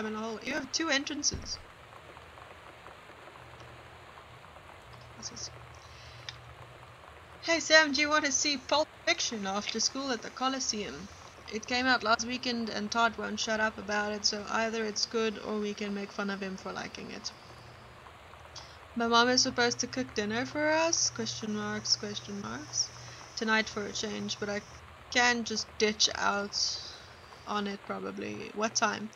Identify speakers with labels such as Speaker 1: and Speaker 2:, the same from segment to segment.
Speaker 1: I'm in a hole. You have two entrances. Hey Sam, do you want to see Pulp Fiction after school at the Coliseum? It came out last weekend and Todd won't shut up about it, so either it's good or we can make fun of him for liking it. My mom is supposed to cook dinner for us? Question marks, question marks. Tonight for a change, but I can just ditch out on it probably. What time?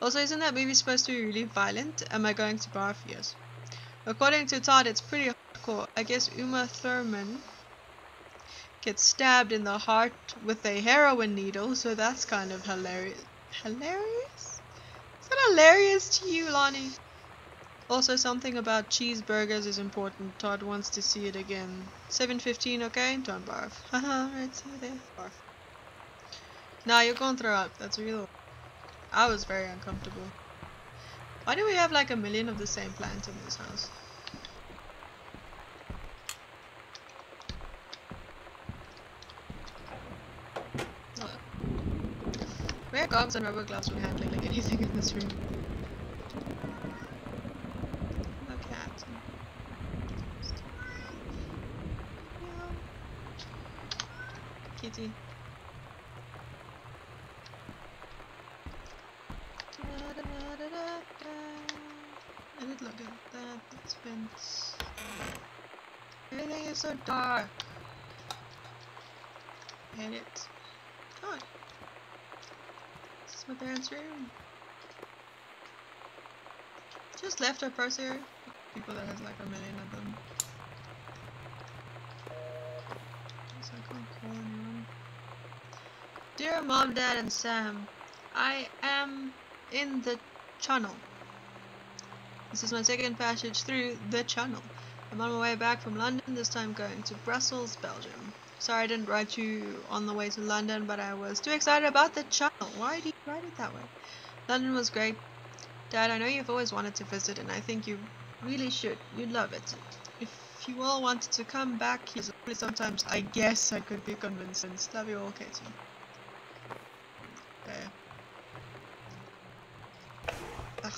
Speaker 1: Also, isn't that movie supposed to be really violent? Am I going to barf? Yes. According to Todd, it's pretty hardcore. I guess Uma Thurman gets stabbed in the heart with a heroin needle, so that's kind of hilarious. Hilarious? Is that hilarious to you, Lonnie? Also, something about cheeseburgers is important. Todd wants to see it again. 7.15, okay? Don't barf. Haha, right, see you there. Barf. Nah, you're gonna throw up. That's real. I was very uncomfortable. Why do we have like a million of the same plants in this house? Wear gloves and rubber gloves when handling like anything in this room. Kitty. I did look at that. It's been. Everything is so dark. And it. Come on. This is my parents' room. Just left our purse here. People that has like a million of them. Guess I can't call anyone. Dear mom, dad, and Sam, I am in the channel. This is my second passage through the channel. I'm on my way back from London, this time going to Brussels, Belgium. Sorry I didn't write you on the way to London, but I was too excited about the channel. Why did you write it that way? London was great. Dad, I know you've always wanted to visit, and I think you really should. You'd love it. If you all wanted to come back here sometimes, I guess I could be convinced. Love you all, Katie. There. Ugh.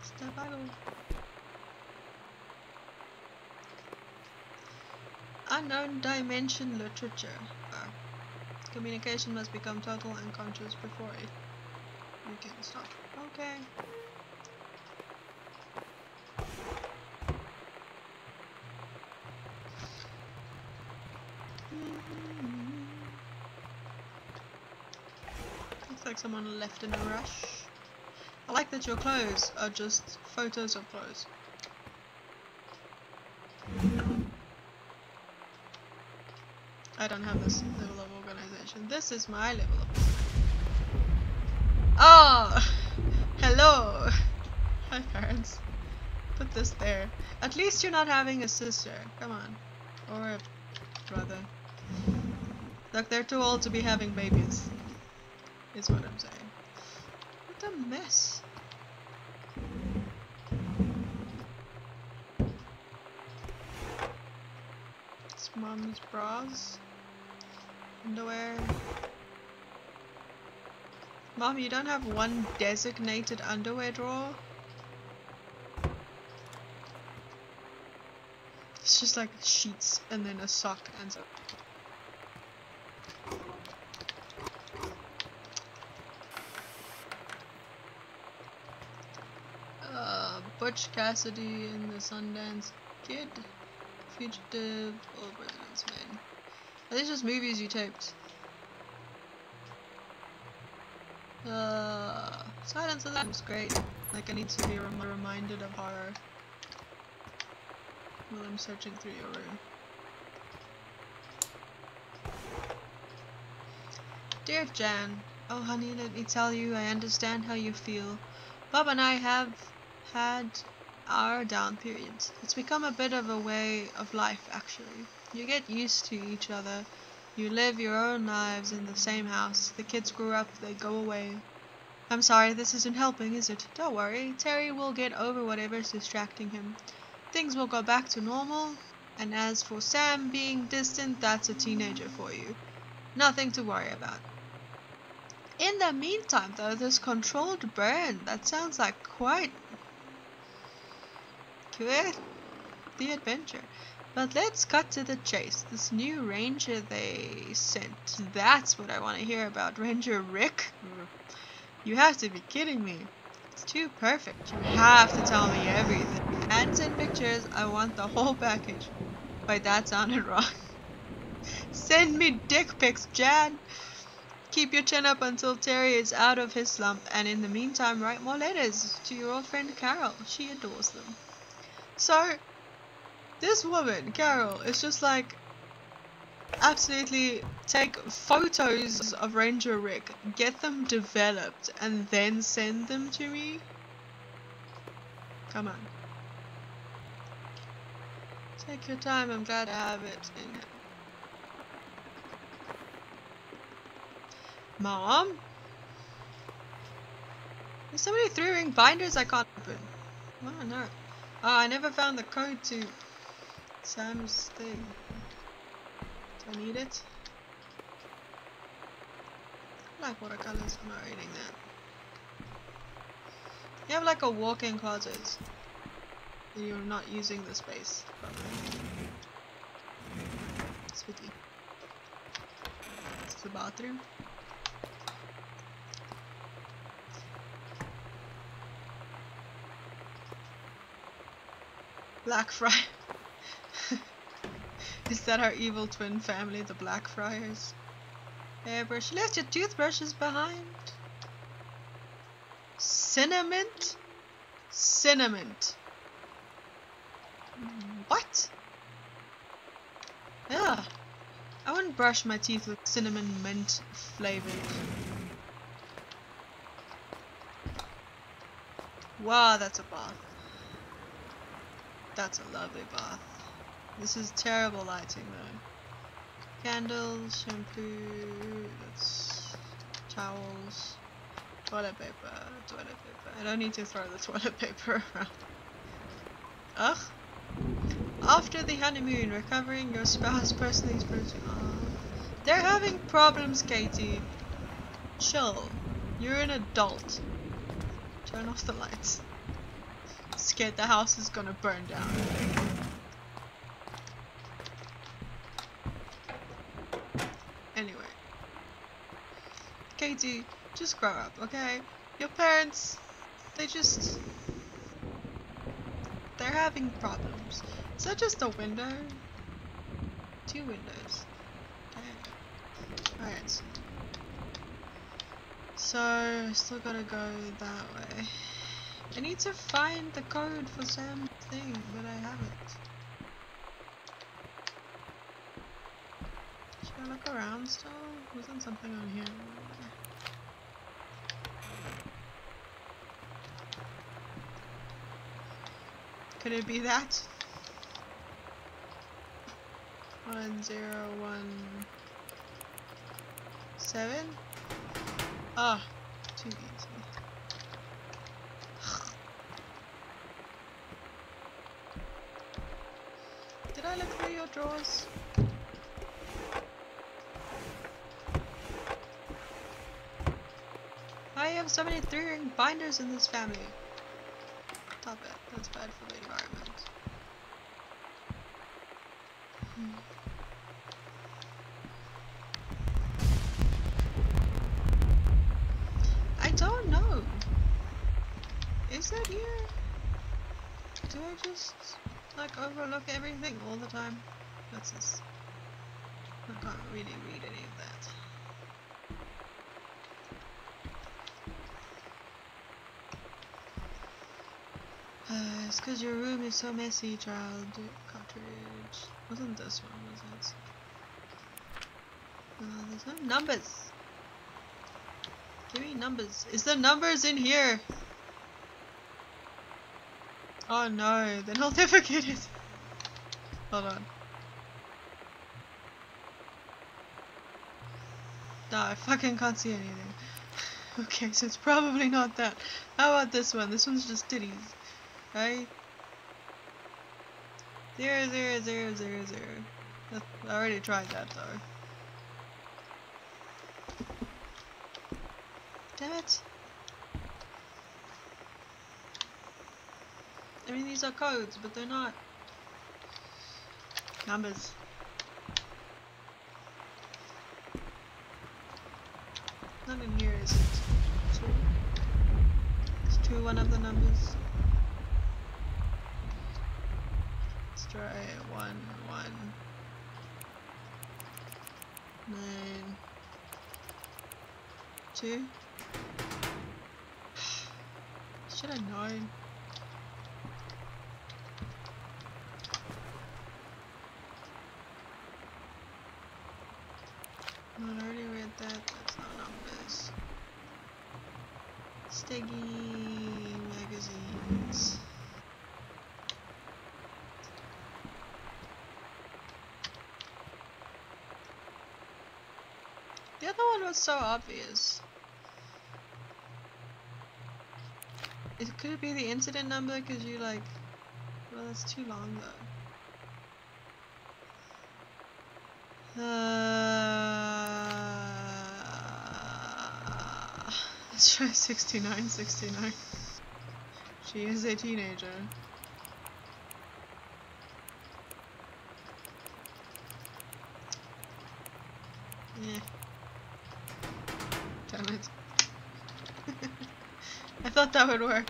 Speaker 1: It's the Bible. Unknown dimension literature. Ah. Communication must become total and conscious before it you can stop. Okay. Looks like someone left in a rush. I like that your clothes are just photos of clothes. I don't have this level of organization. This is my level of Oh! Hello! Hi parents. Put this there. At least you're not having a sister. Come on. Or a brother. Look, they're too old to be having babies. Is what I'm saying. What a mess. It's mom's bras. Underwear. Mom, you don't have one designated underwear drawer? It's just like sheets and then a sock and so. Uh, Butch Cassidy and the Sundance Kid, Fugitive, All President's Men. Are these just movies you taped? Uh, Silence of the Lambs, great. Like I need to be rem reminded of horror while I'm searching through your room. Dear Jan, oh honey, let me tell you, I understand how you feel. Bob and I have had our down periods. It's become a bit of a way of life, actually. You get used to each other. You live your own lives in the same house. The kids grow up, they go away. I'm sorry, this isn't helping, is it? Don't worry, Terry will get over whatever's distracting him. Things will go back to normal. And as for Sam being distant, that's a teenager for you. Nothing to worry about. In the meantime, though, this controlled burn, that sounds like quite... quite the adventure. But let's cut to the chase. This new ranger they sent. That's what I want to hear about. Ranger Rick? You have to be kidding me. It's too perfect. You have to tell me everything. And send pictures. I want the whole package. Wait, that sounded wrong. send me dick pics, Jan. Keep your chin up until Terry is out of his slump. And in the meantime, write more letters to your old friend Carol. She adores them. So, this woman, Carol, is just like absolutely take photos of Ranger Rick, get them developed, and then send them to me? Come on. Take your time, I'm glad to have it in Mom? There's so many three-ring binders I can't open. Oh no. Oh, I never found the code to Sam's thing. Do I need it? I like watercolors, I'm not reading that. You have like a walk-in closet. You're not using the space. Sweetie. It's the bathroom. Black Fry. Is that our evil twin family, the Blackfriars? Airbrush. Left your toothbrushes behind. Cinnamon? Cinnamon. What? Yeah. I wouldn't brush my teeth with cinnamon mint flavored. Wow, that's a bath. That's a lovely bath. This is terrible lighting though. Candles, shampoo, that's towels, toilet paper, toilet paper. I don't need to throw the toilet paper around. Ugh. After the honeymoon, recovering your spouse personally spiritually. They're having problems, Katie. Chill. You're an adult. Turn off the lights. Scared the house is gonna burn down. Katie, just grow up, okay? Your parents, they just... They're having problems. Is that just a window? Two windows. Okay. Alright. So, still gotta go that way. I need to find the code for Sam's thing, but I haven't. Should I look around still? Wasn't something on here? Could it be that? One zero one seven? Ah, too easy. Did I look through your drawers? I have so many three-ring binders in this family. Stop it. That's bad for the environment. Hmm. I don't know. Is that here? Do I just like overlook everything all the time? What's this? Can't really read any of that. Uh, it's because your room is so messy, child. Cartridge. Wasn't this one, was it? Uh, there's no numbers. Give me numbers. Is there numbers in here? Oh no, then I'll never get it. Hold on. No, I fucking can't see anything. Okay, so it's probably not that. How about this one? This one's just titties. Right? Zero, zero, zero, zero, zero. I already tried that, though. Damn it. I mean, these are codes, but they're not numbers. Not in here, is it? Two. Is two one of the numbers? Let's try one, one, nine, two. Should have known. I already read that. That's not numbers. Steggy magazines. The other one was so obvious. It could be the incident number because you like. Well, that's too long though. Uh, let's 69, 69. She is a teenager. Yeah. Damn it. I thought that would work.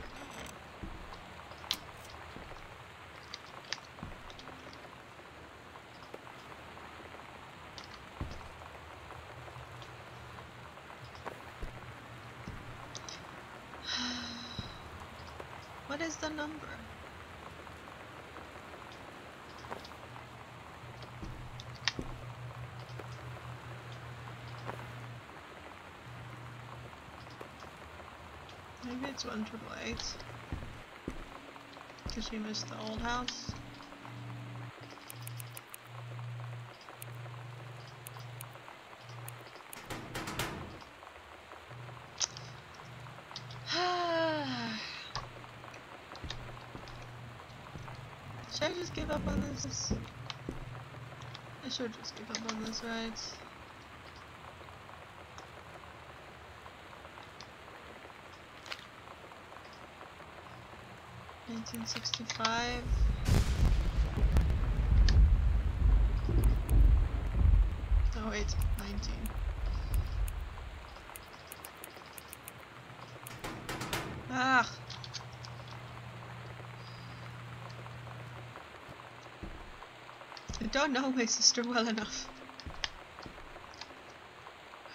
Speaker 1: What is the number? Maybe it's one triple eight. Cause we missed the old house. Should I just I should just give up on this, right? Nineteen sixty five. Oh wait, nineteen. Ah I don't know my sister well enough.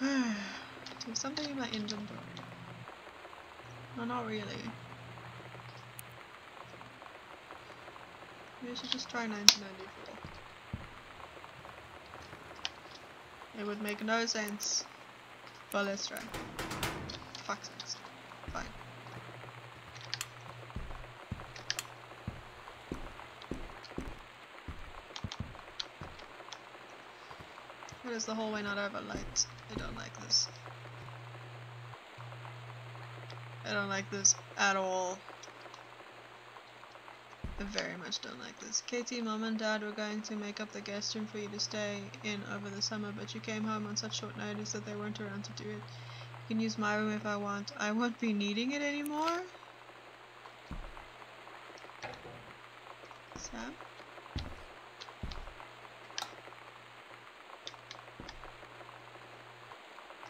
Speaker 1: There's something in my inventory. No, not really. Maybe I should just try 1994. It would make no sense. But let's try. Why is the hallway not overlight? I don't like this. I don't like this at all. I very much don't like this. Katie, mom and dad were going to make up the guest room for you to stay in over the summer, but you came home on such short notice that they weren't around to do it. You can use my room if I want. I won't be needing it anymore? Sam?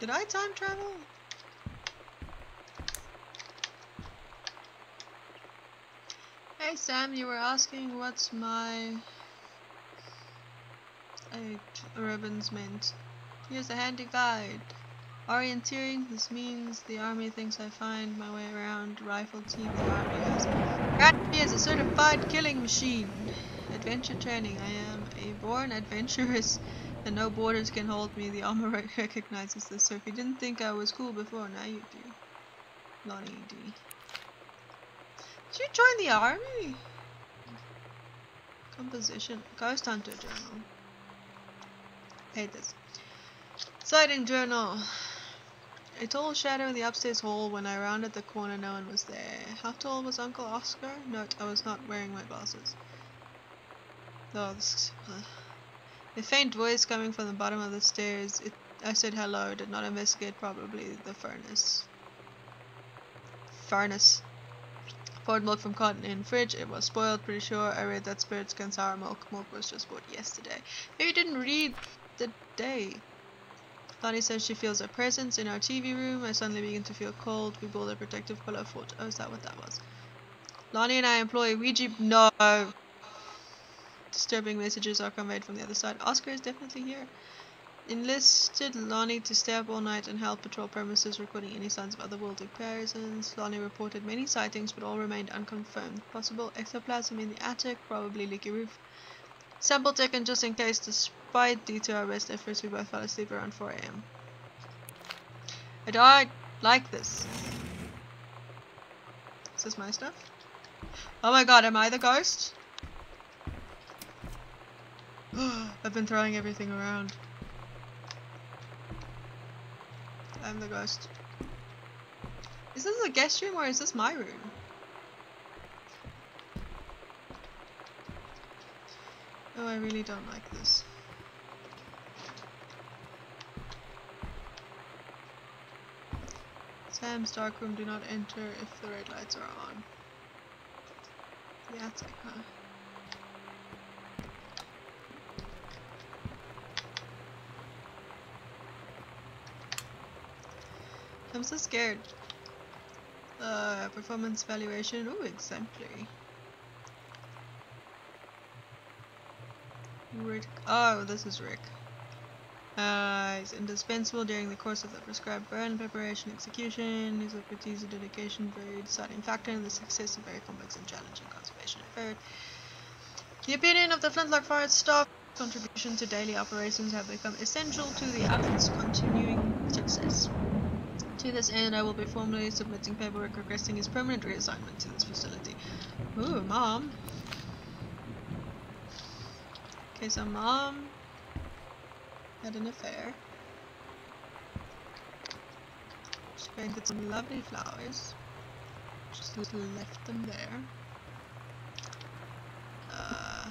Speaker 1: Did I time travel? Hey Sam, you were asking what's my eight ribbons meant. Here's a handy guide. Orienteering, this means the army thinks I find my way around rifle team the army has. Army is a certified killing machine. Adventure training, I am a born adventurous and no borders can hold me. The armor recognizes this, so if you didn't think I was cool before, now you do. Lonnie D. Did you join the army? Composition. Ghost Hunter Journal. Hate this. Sighting Journal. A tall shadow in the upstairs hall. When I rounded the corner, no one was there. How tall was Uncle Oscar? Note, I was not wearing my glasses. Oh, this. Uh, a faint voice coming from the bottom of the stairs. It, I said hello, did not investigate, probably the furnace. furnace. Poured milk from cotton in fridge. It was spoiled, pretty sure. I read that spirits can sour milk. Milk was just bought yesterday. Maybe you didn't read the day. Lonnie says she feels a presence in our TV room. I suddenly begin to feel cold. We build a protective pillow fort. Oh, is that what that was? Lonnie and I employ Ouija. No! Disturbing messages are conveyed from the other side. Oscar is definitely here. Enlisted Lonnie to stay up all night and help patrol premises, recording any signs of otherworldly presence. Lonnie reported many sightings, but all remained unconfirmed. Possible ectoplasm in the attic, probably leaky roof. Sample taken just in case, despite due to our efforts, we both fell asleep around 4 am. I don't like this. Is this my stuff? Oh my god, am I the ghost? I've been throwing everything around. I'm the ghost. Is this a guest room or is this my room? Oh, I really don't like this. Sam's dark room, do not enter if the red lights are on. Yeah, it's huh? I'm so scared. Uh, performance valuation. Ooh, exemplary. Rick. Oh, this is Rick. Uh, he's indispensable during the course of the prescribed burn preparation execution. His expertise and dedication very deciding factor in the success of very complex and challenging conservation effort. The opinion of the Flintlock Forest staff contribution to daily operations have become essential to the outfit's continuing success. To this end, I will be formally submitting paperwork requesting his permanent reassignment to this facility. Ooh, mom. Okay, so mom had an affair. She painted some lovely flowers. Just left them there. Uh,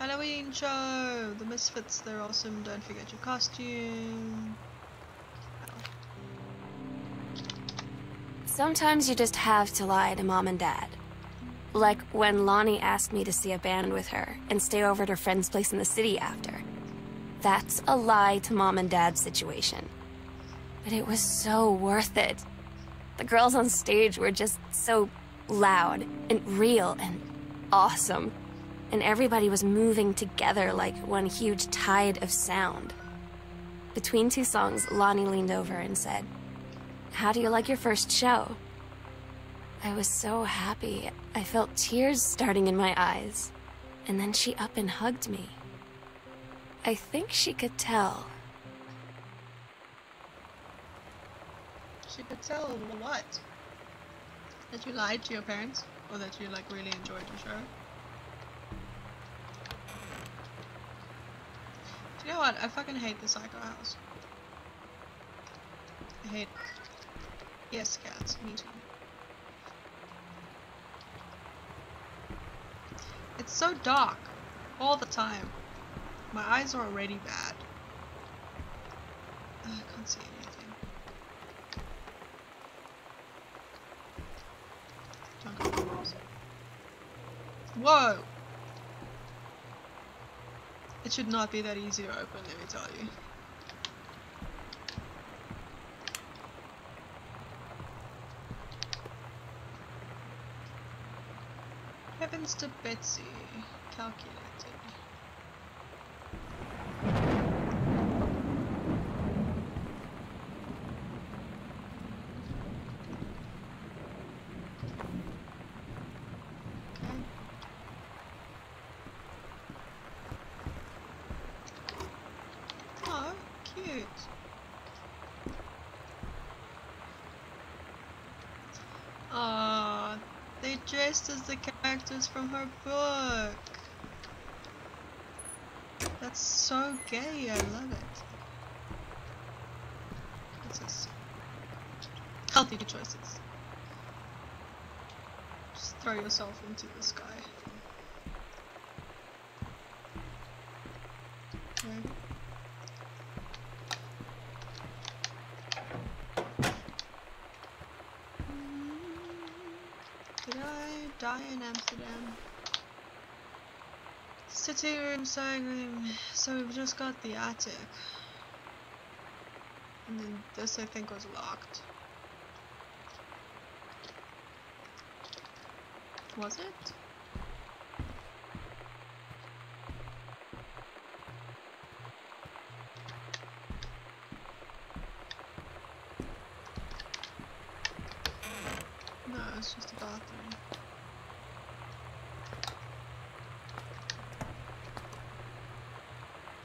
Speaker 1: Halloween show! The Misfits, they're awesome. Don't forget your costume.
Speaker 2: Sometimes you just have to lie to mom and dad. Like when Lonnie asked me to see a band with her and stay over at her friend's place in the city after. That's a lie to mom and dad situation. But it was so worth it. The girls on stage were just so loud and real and awesome. And everybody was moving together like one huge tide of sound. Between two songs, Lonnie leaned over and said, how do you like your first show? I was so happy. I felt tears starting in my eyes. And then she up and hugged me. I think she could tell.
Speaker 1: She could tell what? That you lied to your parents? Or that you like really enjoyed the show? Do you know what? I fucking hate the Psycho House. I hate. Yes, cats, me too. It's so dark. All the time. My eyes are already bad. Uh, I can't see anything. Whoa! It should not be that easy to open, let me tell you. Heavens to Betsy. Calculated. Okay. Oh, cute. Aw, they dressed as the characters from her book. That's so gay, I love it. What's this? Healthy choices. Just throw yourself into the sky. Okay. Did I die in Amsterdam? Sewing room. So we've just got the attic. And then this I think was locked. Was it? No, it's just a bathroom.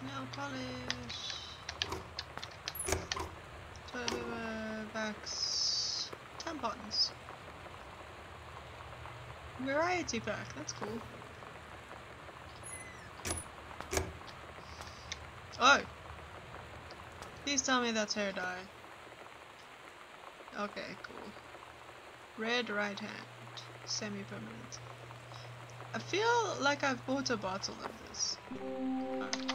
Speaker 1: Nail polish. Toilet paper, bags, tampons. Variety pack, that's cool. Oh! Please tell me that's hair dye. Okay, cool. Red right hand. Semi-permanent. I feel like I've bought a bottle of this.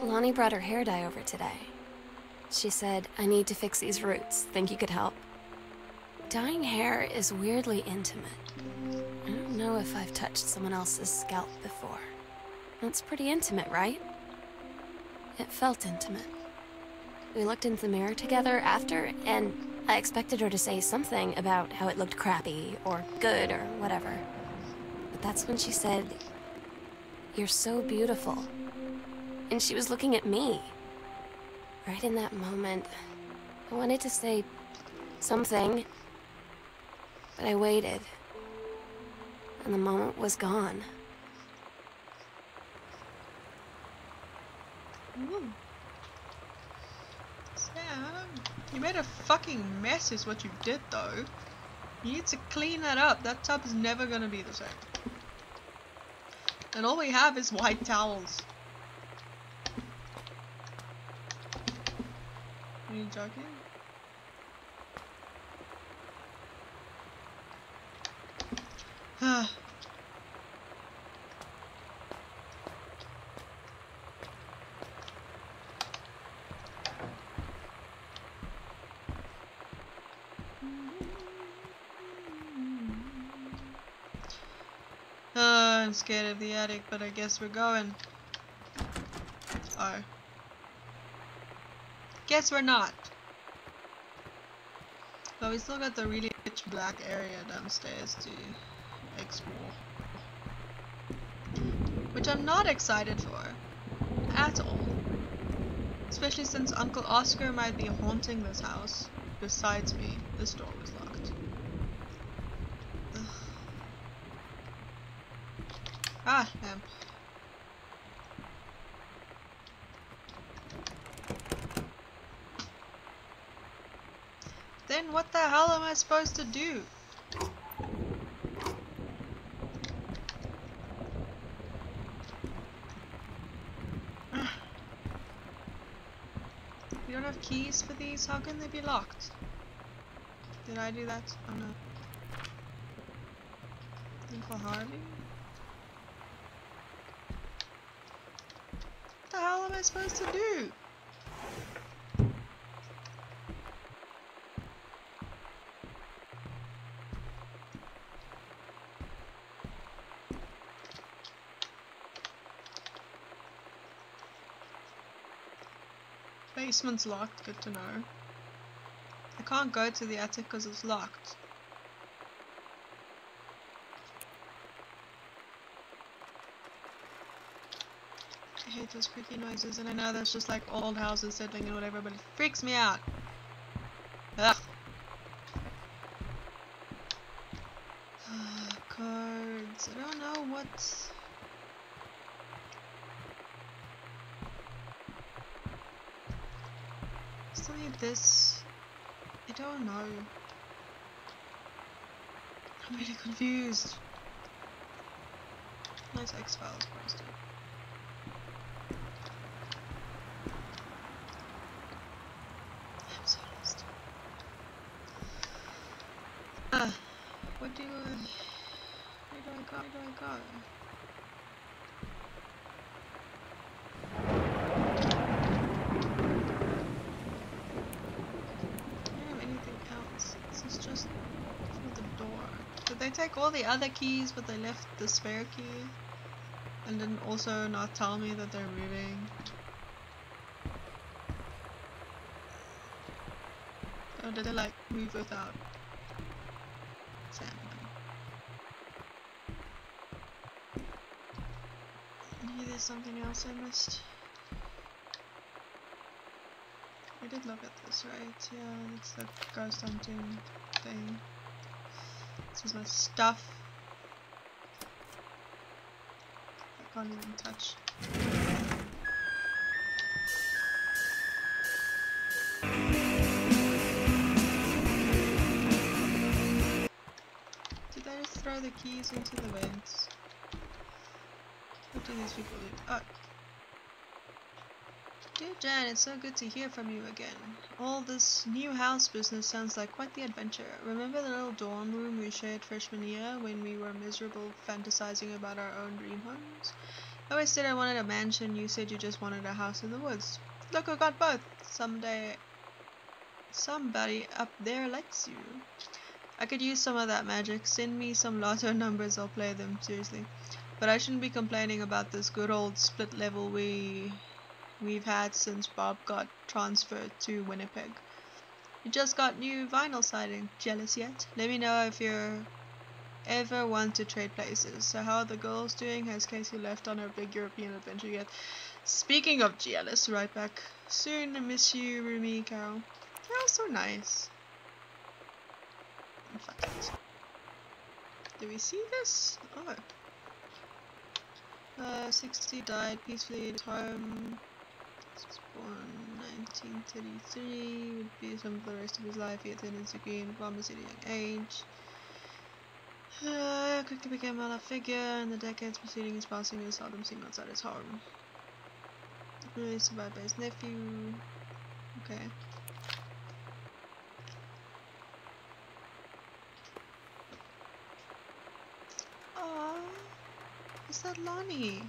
Speaker 2: Lonnie brought her hair dye over today. She said, I need to fix these roots. Think you could help? Dyeing hair is weirdly intimate. If I've touched someone else's scalp before. That's pretty intimate, right? It felt intimate. We looked into the mirror together after, and I expected her to say something about how it looked crappy or good or whatever. But that's when she said, You're so beautiful. And she was looking at me. Right in that moment, I wanted to say something, but I waited. And the moment was gone.
Speaker 1: You made a fucking mess is what you did though. You need to clean that up. That tub is never gonna be the same. And all we have is white towels. Are you joking? Ah. Uh, I'm scared of the attic, but I guess we're going. Oh. Guess we're not. But we still got the really pitch black area downstairs to explore. Which I'm not excited for. At all. Especially since Uncle Oscar might be haunting this house. Besides me, this door was locked. Ugh. Ah. Then what the hell am I supposed to do? You don't have keys for these? How can they be locked? Did I do that? Oh no. Uncle Harvey? What the am I supposed to do? Basement's locked, good to know. I can't go to the attic because it's locked. Hate those creaky noises, and I know that's just like old houses settling and whatever, but it freaks me out. Ugh. Cards. I don't know what. Still need this. I don't know. I'm really confused. Nice X-Files poster. I'm so lost. Ah, what do I... Where do I go? Where do I go? I don't have anything else. This is just for the door. Did they take all the other keys but they left the spare key? And then also not tell me that they're moving? Or did they like move without Sam? Maybe there's something else I missed. We did look at this, right? Yeah, it's the ghost hunting thing. This is my stuff. I can't even touch. Did I just throw the keys into the vents? What do these people do? Oh. Jan, it's so good to hear from you again. All this new house business sounds like quite the adventure. Remember the little dorm room we shared freshman year when we were miserable fantasizing about our own dream homes? I always said I wanted a mansion, you said you just wanted a house in the woods. Look, I got both. Someday somebody up there likes you. I could use some of that magic. Send me some lotto numbers, I'll play them, seriously. But I shouldn't be complaining about this good old split level we we've had since Bob got transferred to Winnipeg. We just got new vinyl siding. Jealous yet? Let me know if you're ever want to trade places. So how are the girls doing? Has Casey left on her big European adventure yet? Speaking of jealous, right back soon. I miss you, Rumi, Carol. All so nice. Do we see this? Oh. Uh, 60 died peacefully at home. Born 1933. Would be some for the rest of his life. He attended degree in at a young age. Uh, quickly became a figure. In the decades preceding his passing, he was seldom seen outside his home. Really survived by his nephew. Okay. Aww. Is that Lonnie?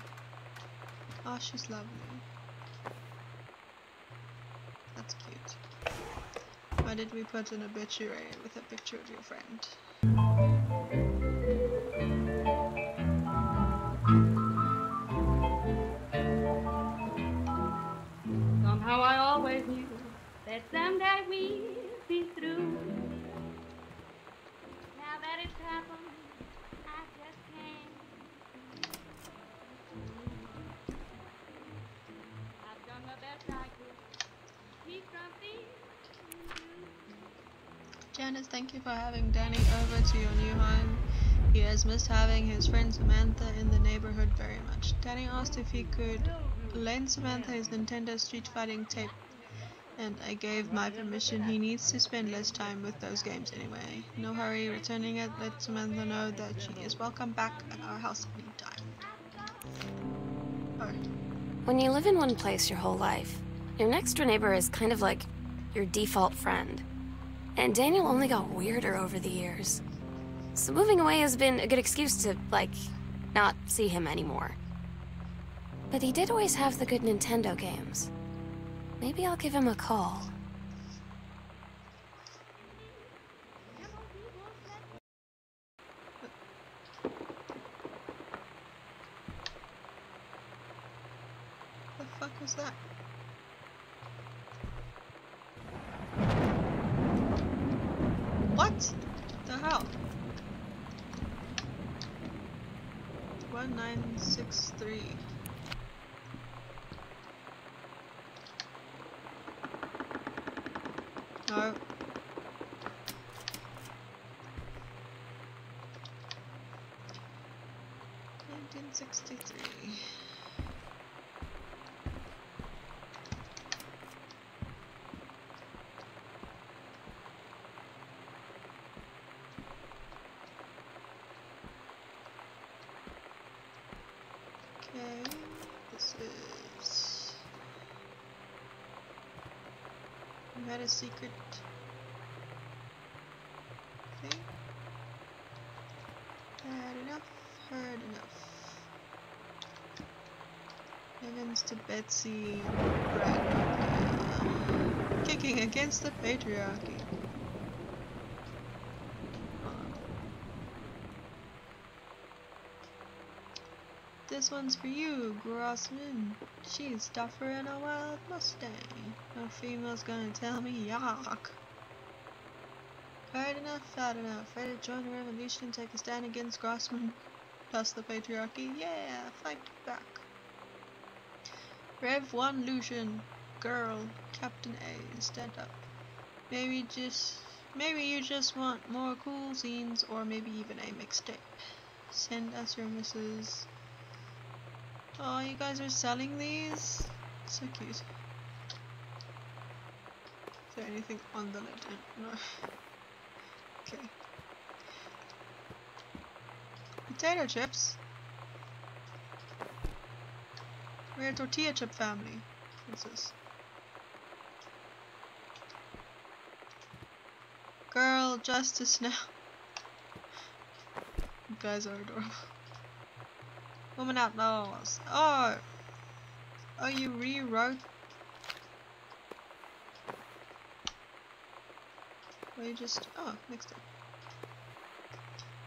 Speaker 1: Oh, she's lovely. That's cute. Why did we put an obituary with a picture of your friend?
Speaker 3: Somehow I always knew that someday we'd
Speaker 1: for having Danny over to your new home. He has missed having his friend Samantha in the neighborhood very much. Danny asked if he could lend Samantha his Nintendo Street Fighting tape, and I gave my permission. He needs to spend less time with those games anyway. No hurry returning it. Let Samantha know that she is welcome back at our house anytime. Oh,
Speaker 2: When you live in one place your whole life, your next door neighbor is kind of like your default friend. And Daniel only got weirder over the years. So moving away has been a good excuse to, like, not see him anymore. But he did always have the good Nintendo games. Maybe I'll give him a call.
Speaker 1: What the fuck was that? What the hell? One nine six three. No. Nineteen sixty that a secret thing? Heard enough, heard enough. Heavens to Betsy, uh, kicking against the patriarchy. This one's for you, Grossman. She's tougher than a wild mustang. No female's gonna tell me yuck. Hard enough, fat enough. Ready to join the revolution, take a stand against Grossman, plus the patriarchy. Yeah, fight back. Rev 1 Lucian, girl, Captain A, stand up. Maybe just, maybe you just want more cool scenes, or maybe even a mixtape. Send us your misses. Oh, you guys are selling these? So cute. Anything on the legend? No. Okay. Potato chips? We're a tortilla chip family. What's this? Girl justice now. You guys are adorable. Woman outlaws. Oh! Oh, you rewrote. You just. Oh, next up.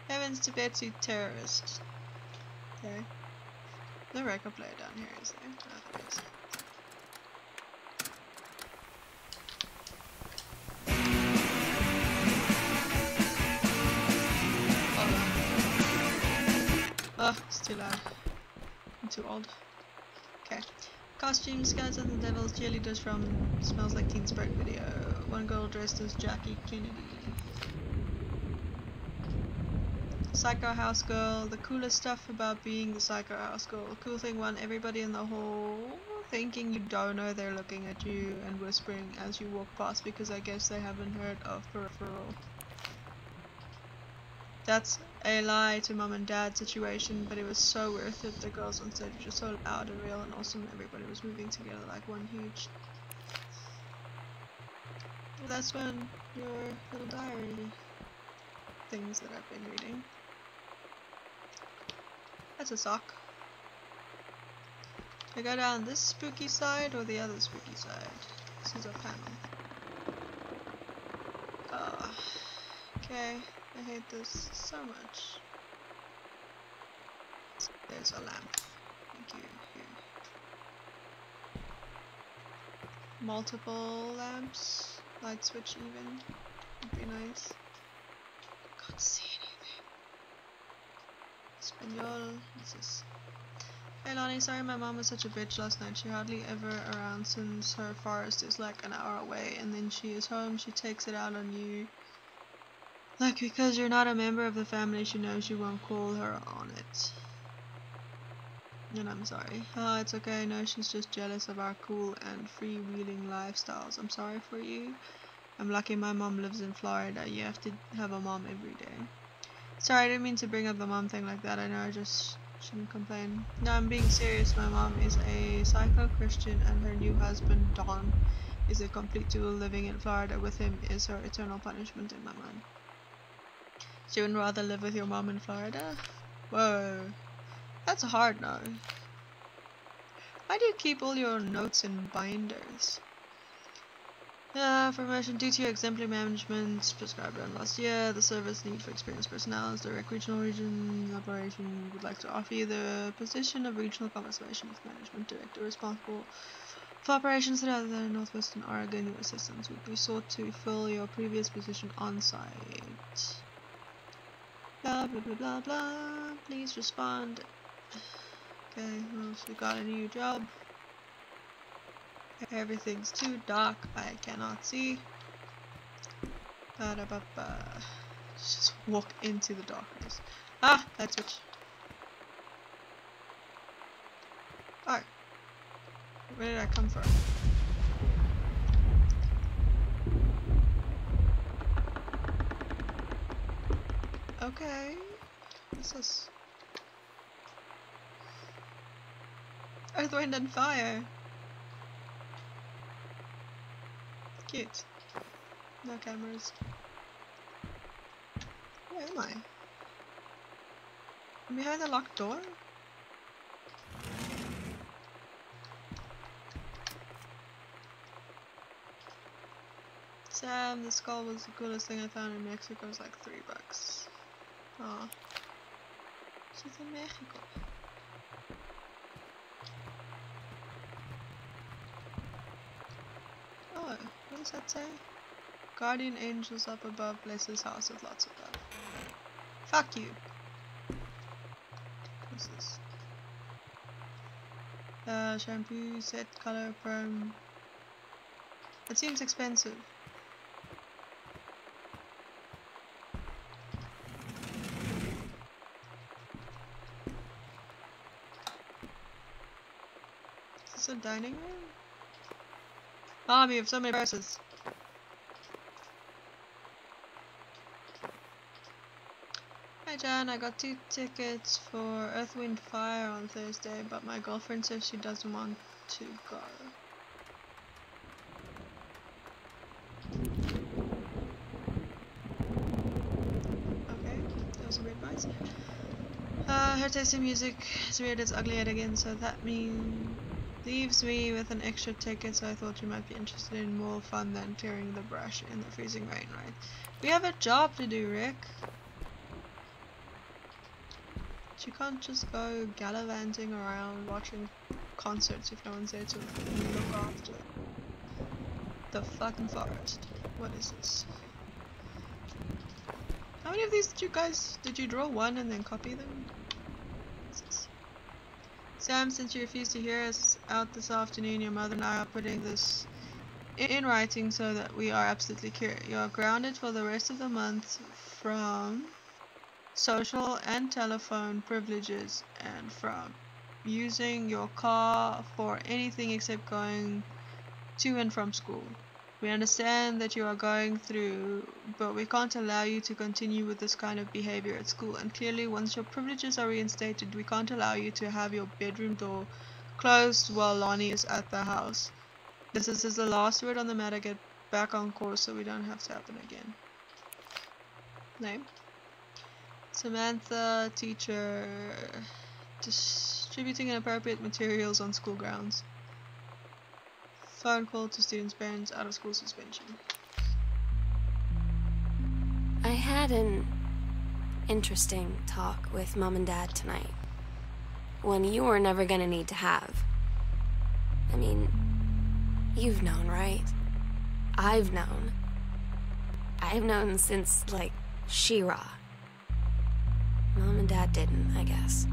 Speaker 1: Heavens to Betsy terrorist. Okay. The record player down here, is there? Oh, there is. Oh, it's too loud. I'm too old. Costumes, Guys and the Devils, cheerleaders from Smells Like Teen Spirit video. One girl dressed as Jackie Kennedy. Psycho House Girl. The coolest stuff about being the Psycho House Girl. Cool thing one, everybody in the hall thinking you don't know they're looking at you and whispering as you walk past because I guess they haven't heard of Peripheral. That's a lie to mom and dad situation, but it was so worth it. The girls on stage were so loud and real and awesome. Everybody was moving together like one huge. Well, that's when your little diary things that I've been reading. That's a sock. I go down this spooky side or the other spooky side? This is a panel. Ah, okay. I hate this so much. There's a lamp. Thank you. Here. Multiple lamps. Light switch even. Would be nice. Can't see anything. Espanol. This is. Hey Lonnie, sorry my mom was such a bitch last night. She hardly ever around since her forest is like an hour away and then she is home, she takes it out on you. Like, because you're not a member of the family, she knows you won't call her on it. And I'm sorry. Oh, it's okay. Know she's just jealous of our cool and freewheeling lifestyles. I'm sorry for you. I'm lucky my mom lives in Florida. You have to have a mom every day. Sorry, I didn't mean to bring up the mom thing like that. I know I just shouldn't complain. No, I'm being serious. My mom is a psycho Christian and her new husband, Don, is a complete tool. Living in Florida with him is her eternal punishment in my mind. You would rather live with your mom in Florida? Whoa. That's hard no. Why do you keep all your notes in binders? Uh, promotion due to your exemplary management prescribed on last year, the service need for experienced personnel as direct regional region operation would like to offer you the position of regional conservation management director responsible for operations throughout the northwestern Oregon. Your assistance would be sought to fill your previous position on site. Blah blah blah blah blah. Please respond. Okay, well, she got a new job. Everything's too dark. I cannot see. Ba da ba ba. Just walk into the darkness. Ah, that's it. Alright. Where did I come from? Okay. This is... Earth, Wind and Fire. Cute. No cameras. Where am I? Behind the locked door? Sam, the skull was the coolest thing I found in Mexico. It was like three bucks. Oh. She's in Mexico. Oh, what does that say? Guardian angels up above, bless his house with lots of love. Fuck you. What's this? Uh, shampoo, set, color, perm. It seems expensive. Dining room? Mom, you have so many purses. Hi Jan, I got two tickets for Earth, Wind, Fire on Thursday, but my girlfriend says she doesn't want to go. Okay, that was a weird noise. Uh, her taste in music is weird, it's ugly yet again, so that means leaves me with an extra ticket, so I thought you might be interested in more fun than clearing the brush in the freezing rain, right? We have a job to do, Rick. You can't just go gallivanting around watching concerts if no one's there to look after the fucking forest. What is this? How many of these did you guys, did you draw one and then copy them? Sam, since you refused to hear us out this afternoon, your mother and I are putting this in writing so that we are absolutely clear. You are grounded for the rest of the month from social and telephone privileges and from using your car for anything except going to and from school. We understand that you are going through, but we can't allow you to continue with this kind of behavior at school. And clearly, once your privileges are reinstated, we can't allow you to have your bedroom door closed while Lonnie is at the house. This is, the last word on the matter. Get back on course so we don't have to happen again. Name? Samantha, teacher, distributing inappropriate materials on school grounds. Phone call to students' parents, out of school suspension.
Speaker 2: I had an interesting talk with mom and dad tonight. One you were never gonna need to have. I mean, you've known, right? I've known. I've known since, like, Shira. Mom and dad didn't, I guess.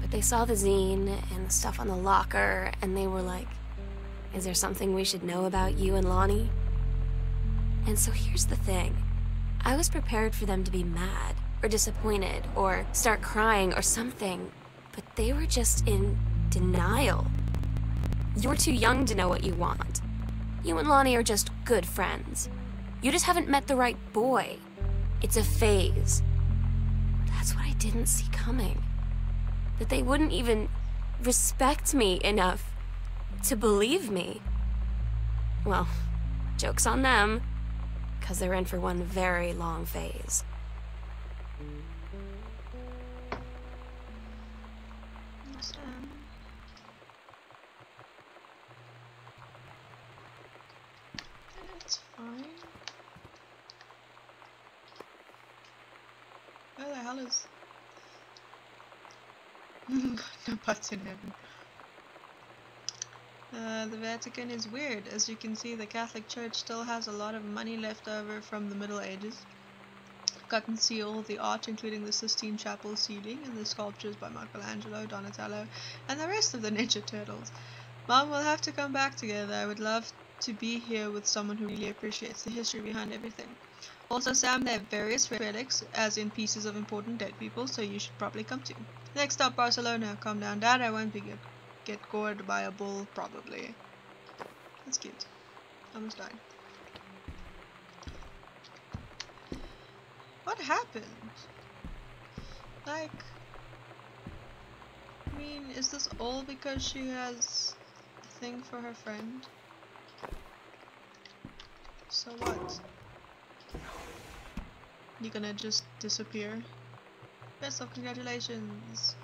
Speaker 2: But they saw the zine and the stuff on the locker, and they were like, Is there something we should know about you and Lonnie? And so here's the thing I was prepared for them to be mad, or disappointed, or start crying, or something, but they were just in denial. You're too young to know what you want. You and Lonnie are just good friends. You just haven't met the right boy. It's a phase. That's what I didn't see coming. That they wouldn't even respect me enough to believe me. Well, joke's on them, because they're in for one very long phase.
Speaker 1: Where the hell is... no heaven. Uh, the Vatican is weird. As you can see, the Catholic Church still has a lot of money left over from the Middle Ages. Cut and all the art, including the Sistine Chapel ceiling and the sculptures by Michelangelo, Donatello, and the rest of the Ninja Turtles. Mom we'll have to come back together. I would love to be here with someone who really appreciates the history behind everything. Also, Sam, there are various relics, as in pieces of important dead people, so you should probably come too. Next up, Barcelona. Calm down, Dad. I won't be get, get gored by a bull, probably. That's cute. Almost died. What happened? Like, I mean, is this all because she has a thing for her friend? So what? You gonna just disappear? Best of congratulations!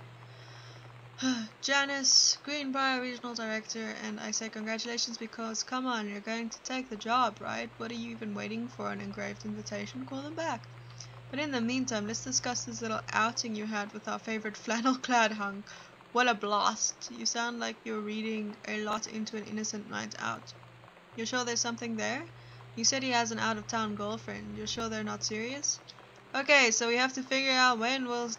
Speaker 1: Janice, Greenbriar Regional Director, and I say congratulations because, come on, you're going to take the job, right? What are you even waiting for? An engraved invitation? Call them back. But in the meantime, let's discuss this little outing you had with our favorite flannel-clad hunk. What a blast! You sound like you're reading a lot into an innocent night out. You're sure there's something there? You said he has an out of town girlfriend. You're sure they're not serious? Okay, so we have to figure out when we'll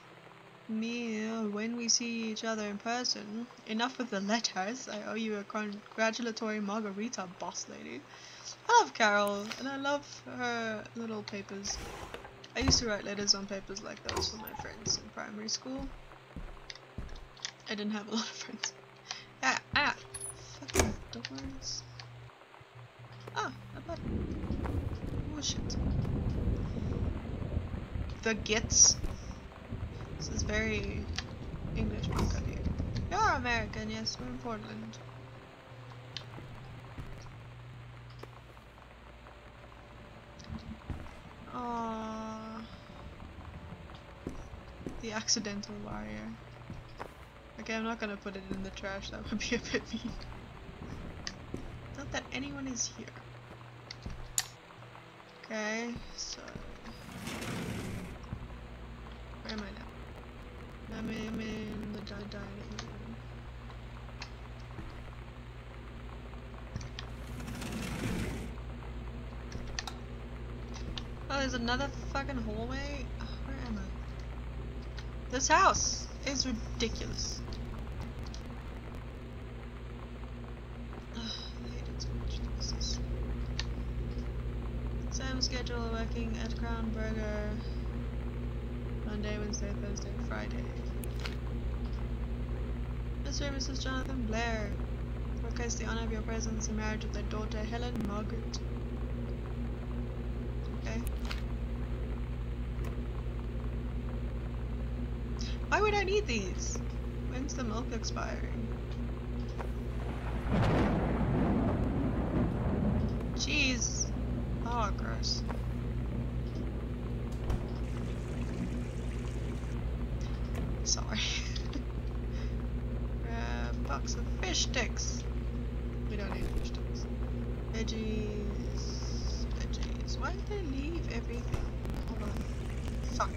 Speaker 1: me when we see each other in person. Enough with the letters. I owe you a congratulatory margarita, boss lady. I love Carol, and I love her little papers. I used to write letters on papers like those for my friends in primary school. I didn't have a lot of friends. Ah, ah! Fucking doors. Ah, a button. Oh shit. The gets. This is very English here. You're American, yes, we're in Portland. Aww. The accidental warrior. Okay, I'm not gonna put it in the trash, that would be a bit mean. That anyone is here. Okay, so... Where am I now? I'm in, I'm in the di dining room. Oh, there's another fucking hallway? Oh, where am I? This house is ridiculous. Ugh, I hate it so much. This is- Sam at Crown Burger Monday, Wednesday, Thursday, Friday. Mr. and Mrs. Jonathan Blair request the honor of your presence in marriage with their daughter Helen Margaret. Okay. Why would I need these? When's the milk expiring? Jeez. Oh, gross. Sorry. Grab a box of fish sticks. We don't need fish sticks. Veggies. Veggies. Why did leave everything? Hold on. Fuck.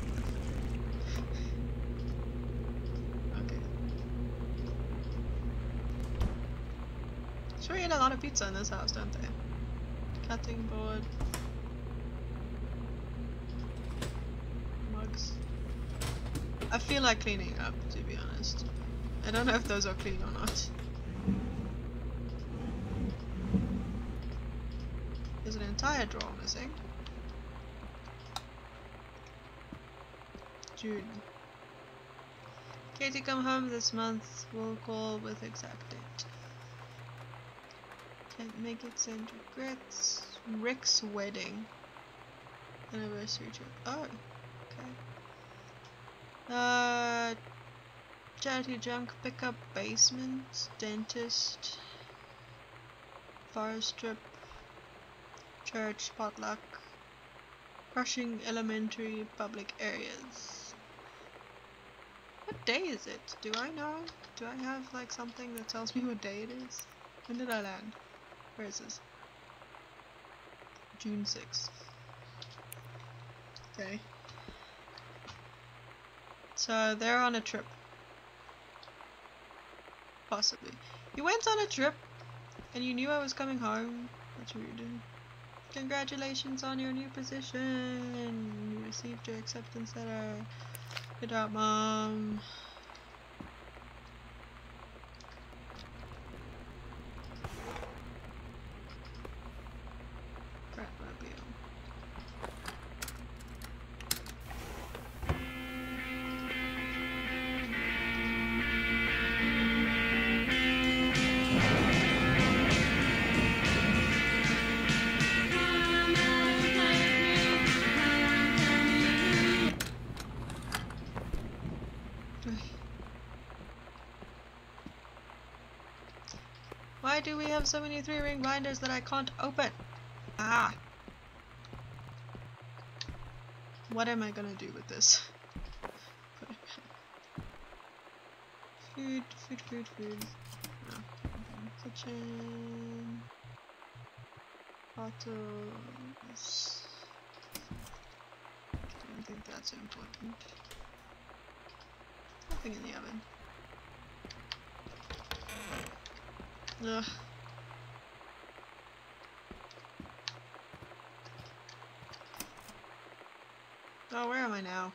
Speaker 1: Okay. Sure eat a lot of pizza in this house, don't they? Cutting board. Mugs. I feel like cleaning up, to be honest. I don't know if those are clean or not. There's an entire drawer missing. June. Katie come home this month. We'll call with exact date. Can't make it, send regrets. Rick's wedding. Anniversary trip. Oh, okay. Uh, charity junk pickup, basement, dentist, forest trip, church, potluck, crushing elementary public areas. What day is it? Do I know? Do I have like something that tells me what day it is? When did I land? Where is this? June 6th. Okay. So they're on a trip. Possibly. You went on a trip and you knew I was coming home. That's rude. Congratulations on your new position. You received your acceptance letter. Good job, mom. Have so many three ring binders that I can't open? Ah. What am I gonna do with this? Food, food, food, food. No. okay. Kitchen. Bottles. Don't think that's important. Nothing in the oven. Ugh. Am I now?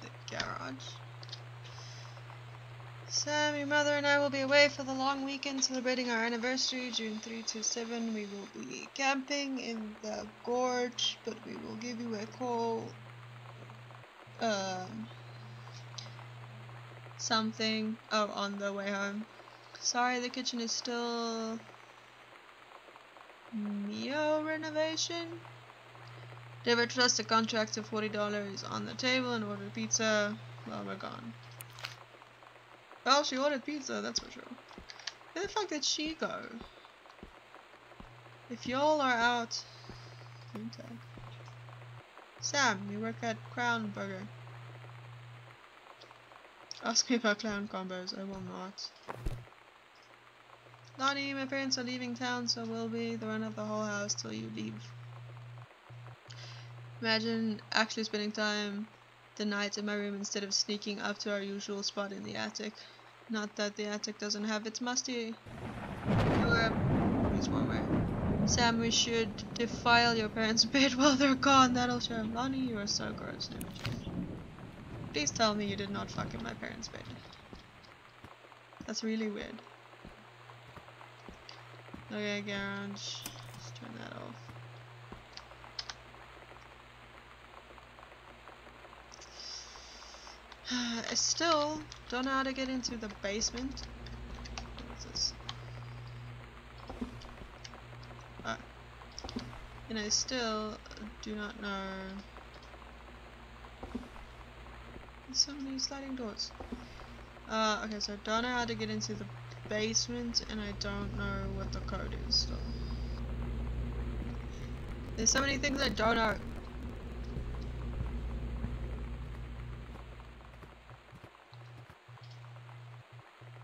Speaker 1: The garage. Sam, your mother and I will be away for the long weekend celebrating our anniversary, June 3 to 7. We will be camping in the gorge, but we will give you a call. Um, something. Oh, on the way home. Sorry, the kitchen is still. Mio renovation? Never trust a contract of $40 on the table and order pizza while we're gone. Well, she ordered pizza, that's for sure. Where the fuck did she go? If y'all are out... Sam, you work at Crown Burger. Ask me about clown combos, I will not. Lonnie, my parents are leaving town, so we'll be the run of the whole house till you leave. Imagine actually spending time the night in my room instead of sneaking up to our usual spot in the attic. Not that the attic doesn't have its musty. It's warmer. Sam, we should defile your parents' bed while they're gone. That'll show them. Lonnie, you are so gross. Change. Please tell me you did not fuck in my parents' bed. That's really weird. Okay, garage. Let's turn that off. I still don't know how to get into the basement. What's this? Ah. And I still do not know. There's so many sliding doors. Uh, okay, so I don't know how to get into the basement and I don't know what the code is still. There's so many things I don't know.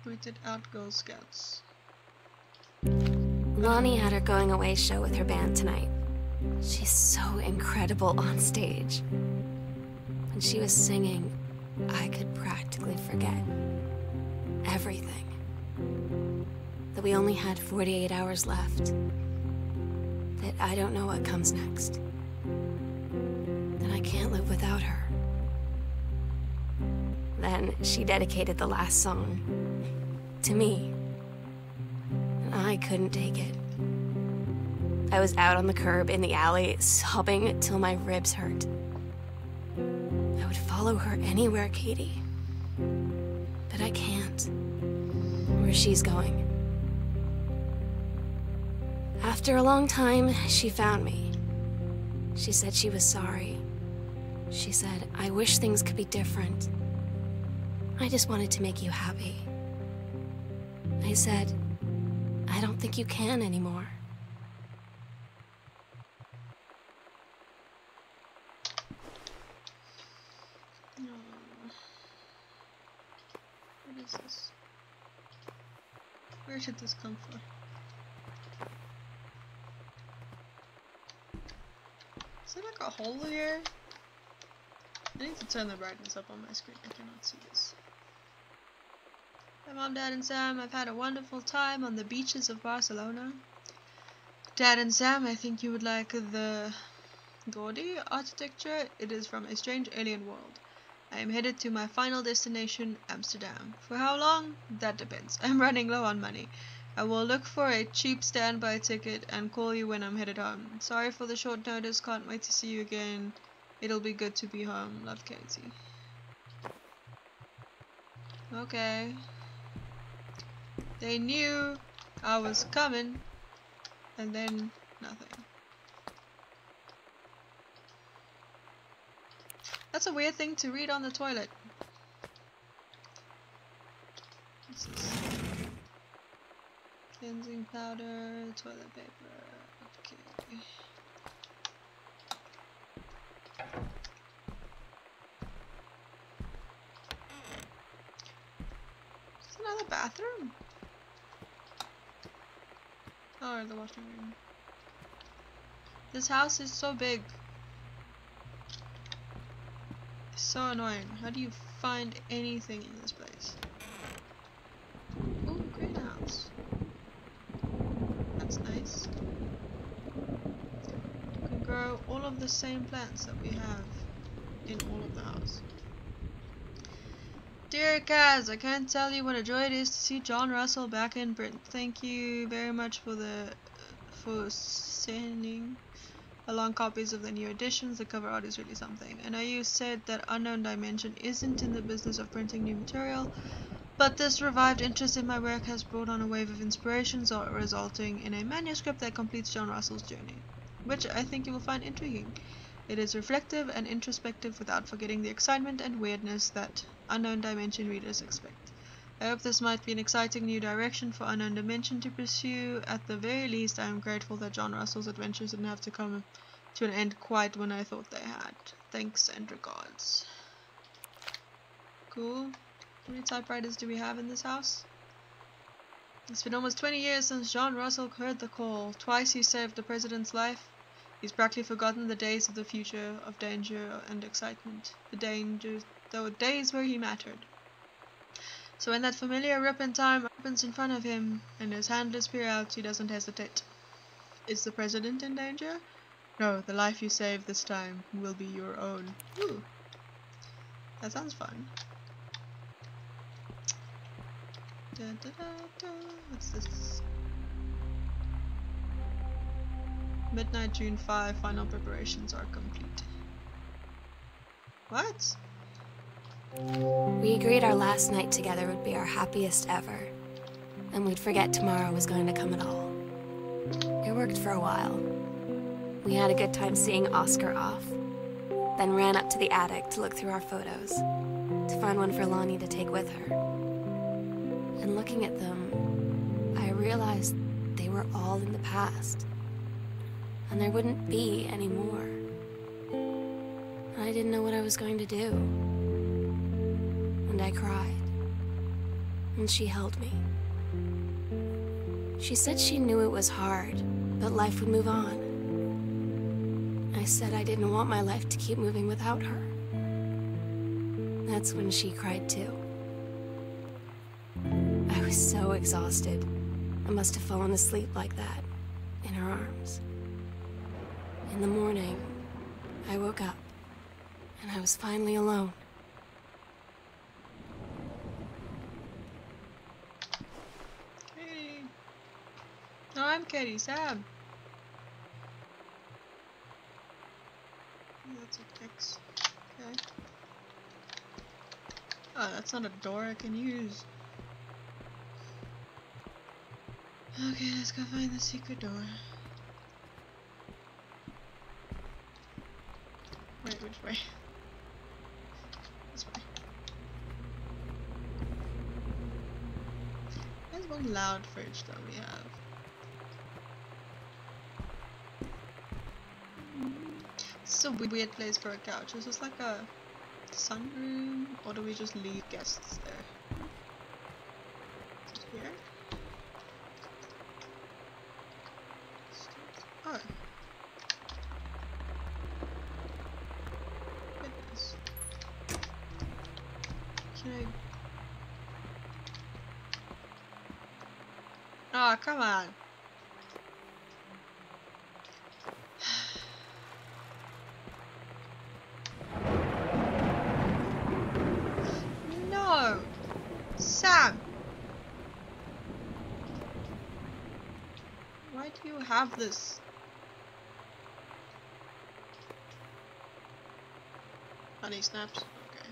Speaker 1: Tweeted out Girl Scouts.
Speaker 2: Lonnie had her going away show with her band tonight. She's so incredible on stage. When she was singing, I could practically forget everything. That we only had 48 hours left. That I don't know what comes next. That I can't live without her. Then she dedicated the last song to me. And I couldn't take it. I was out on the curb in the alley, sobbing till my ribs hurt. I would follow her anywhere, Katie. But I can't. Where she's going. After a long time, she found me. She said she was sorry. She said, I wish things could be different. I just wanted to make you happy. I said, I don't think you can anymore.
Speaker 1: Where should this come from? Is there like a hole here? I need to turn the brightness up on my screen. I cannot see this. Hi mom, dad and Sam. I've had a wonderful time on the beaches of Barcelona. Dad and Sam, I think you would like the Gaudi architecture. It is from a strange alien world. I am headed to my final destination, Amsterdam. For how long? That depends. I'm running low on money. I will look for a cheap standby ticket and call you when I'm headed home. Sorry for the short notice, can't wait to see you again. It'll be good to be home. Love Katie. Okay. They knew I was coming, and then nothing. That's a weird thing to read on the toilet. Cleansing powder, toilet paper. Okay. Is another bathroom? Oh, the washing room. This house is so big. It's so annoying. How do you find anything in this place? Ooh, greenhouse. That's nice. of the same plants that we have in all of the house. Dear Kaz, I can't tell you what a joy it is to see John Russell back in print. Thank you very much for the for sending along copies of the new editions. The cover art is really something. And I know you said that Unknown Dimension isn't in the business of printing new material, but this revived interest in my work has brought on a wave of inspirations, resulting in a manuscript that completes John Russell's journey, which I think you will find intriguing. It is reflective and introspective without forgetting the excitement and weirdness that Unknown Dimension readers expect. I hope this might be an exciting new direction for Unknown Dimension to pursue. At the very least, I am grateful that John Russell's adventures didn't have to come to an end quite when I thought they had. Thanks and regards. Cool. How many typewriters do we have in this house? It's been almost 20 years since John Russell heard the call. Twice he saved the president's life. He's practically forgotten the days of the future, of danger and excitement. The dangers, the days where he mattered. So when that familiar rip in time opens in front of him and his handlers peer out, he doesn't hesitate. Is the president in danger? No, the life you save this time will be your own. Ooh. That sounds fun. What's this? Midnight June 5, final preparations are complete. What?
Speaker 2: We agreed our last night together would be our happiest ever, and we'd forget tomorrow was going to come at all. It worked for a while. We had a good time seeing Oscar off, then ran up to the attic to look through our photos, to find one for Lonnie to take with her. And looking at them, I realized they were all in the past, and there wouldn't be any more. I didn't know what I was going to do and I cried. And she held me. She said she knew it was hard, but life would move on. I said I didn't want my life to keep moving without her. That's when she cried too. I was so exhausted. I must have fallen asleep like that, in her arms. In the morning, I woke up, and I was finally alone.
Speaker 1: Hey. No, I'm Katie Sab. That's a X. Okay. Oh, that's not a door I can use. Okay, let's go find the secret door. Wait, which way? This way. There's one loud fridge that we have. This is a weird place for a couch. Is this like a sunroom? Or do we just leave guests there? Is it here? Oh. Goodness. Can I Oh, come on. No! Sam! Why do you have this? Honey snaps? Okay.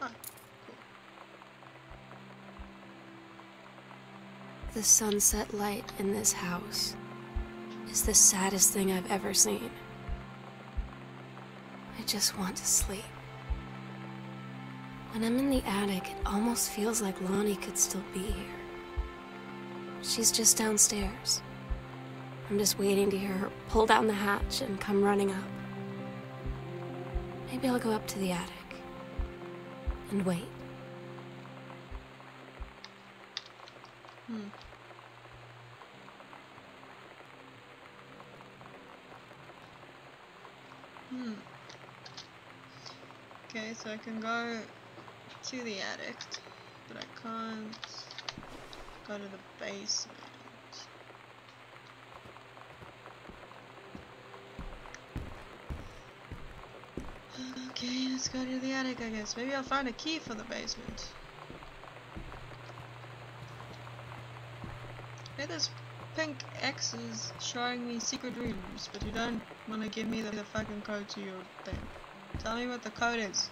Speaker 1: Ah, cool.
Speaker 2: The sunset light in this house is the saddest thing I've ever seen. I just want to sleep. When I'm in the attic, it almost feels like Lonnie could still be here. She's just downstairs. I'm just waiting to hear her pull down the hatch and come running up. Maybe I'll go up to the attic and wait.
Speaker 1: Hmm. Hmm. Okay, so I can go to the attic, but I can't go to the basement. Okay, let's go to the attic, I guess. Maybe I'll find a key for the basement. Hey, this pink X is showing me secret rooms, but you don't want to give me the, the fucking code to your thing. Tell me what the code is.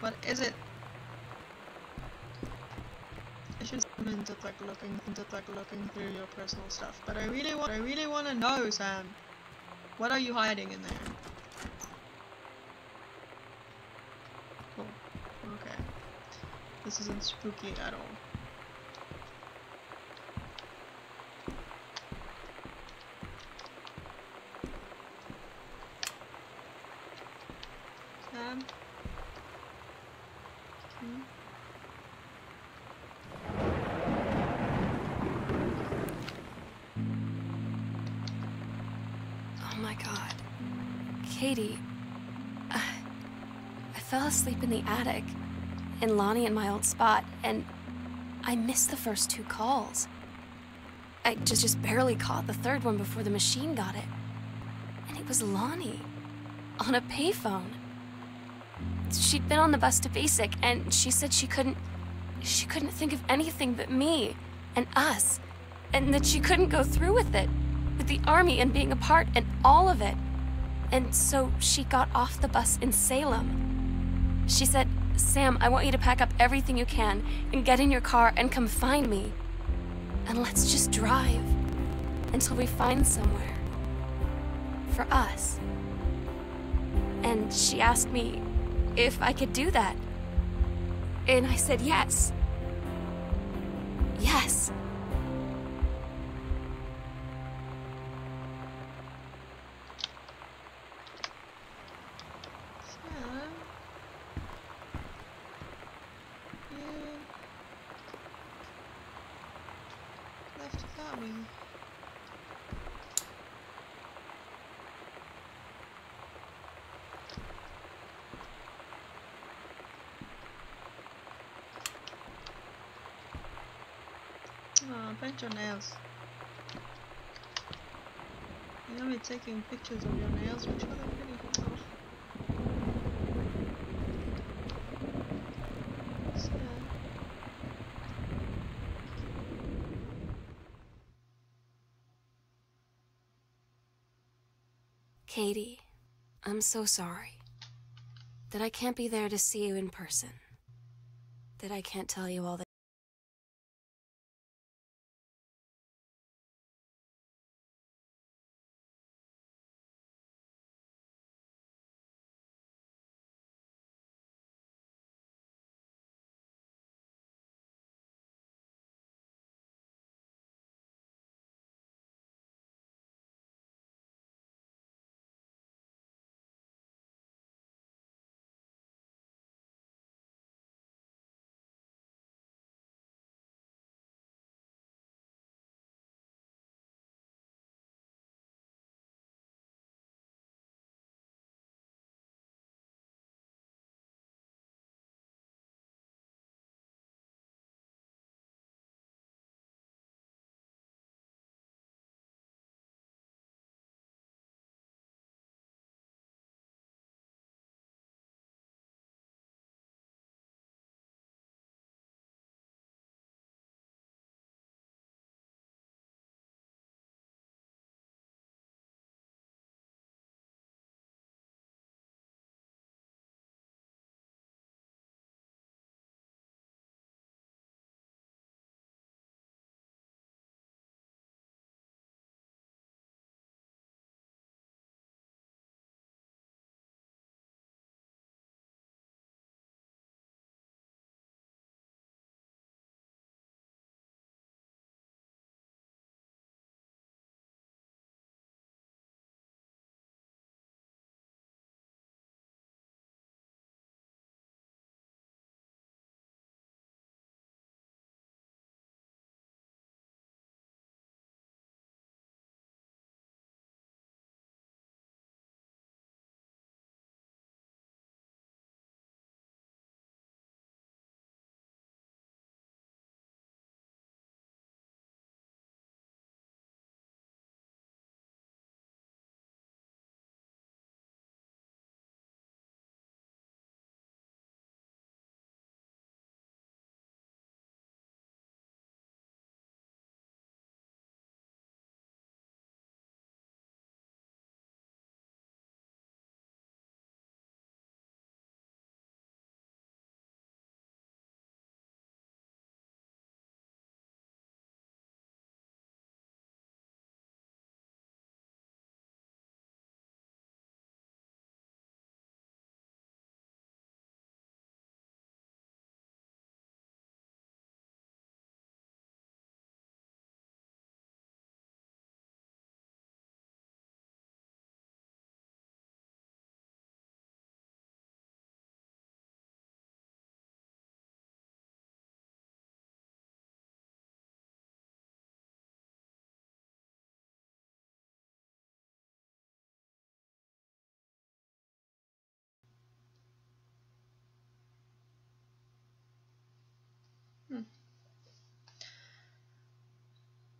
Speaker 1: What is it? I should mint at like looking into like looking through your personal stuff, but I really want I really want to know, Sam. What are you hiding in there? Cool. Okay. This isn't spooky at all. Sam? Hmm?
Speaker 2: Oh my god. Katie. I, I fell asleep in the attic, in Lonnie and my old spot, and I missed the first two calls. I just, just barely caught the third one before the machine got it. And it was Lonnie. On a payphone. She'd been on the bus to basic, and she said she couldn't. She couldn't think of anything but me and us, and that she couldn't go through with it with the army and being a part and all of it. And so she got off the bus in Salem. She said, Sam, I want you to pack up everything you can and get in your car and come find me. And let's just drive until we find somewhere. For us. And she asked me if I could do that. And I said yes. Yes.
Speaker 1: Sam? You left without me. Your nails. You're gonna be taking pictures of your nails, which are pretty? Sad.
Speaker 2: Katie, I'm so sorry. That I can't be there to see you in person. That I can't tell you all the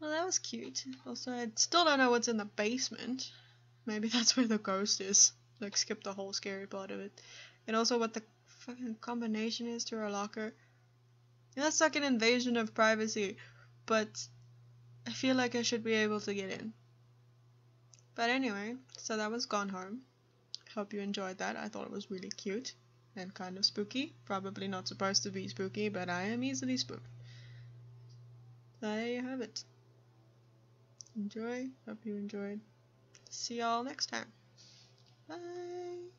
Speaker 1: Well, that was cute. Also, I still don't know what's in the basement. Maybe that's where the ghost is. Like, skip the whole scary part of it. And also what the fucking combination is to our locker. Yeah, that's like an invasion of privacy, but I feel like I should be able to get in. But anyway, so that was Gone Home. Hope you enjoyed that. I thought it was really cute and kind of spooky. Probably not supposed to be spooky, but I am easily spooked. There you have it. Enjoy. Hope you enjoyed. See y'all next time. Bye.